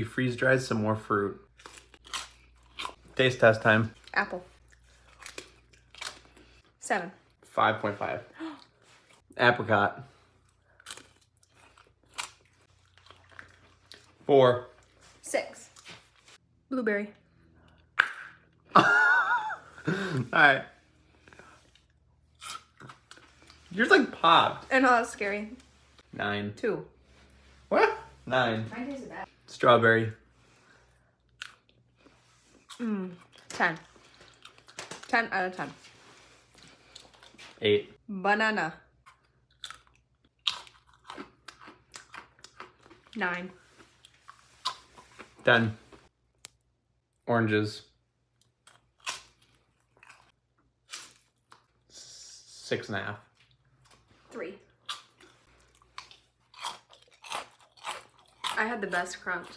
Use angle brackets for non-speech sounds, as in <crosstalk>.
You freeze dried some more fruit. Taste test time. Apple. Seven. 5.5. <gasps> Apricot. Four. Six. Blueberry. <laughs> Alright. Yours like popped. I know that's scary. Nine. Two. What? Nine. Strawberry. Mm, 10. 10 out of 10. 8. Banana. 9. 10. Oranges. 6.5. 3. I had the best crunch.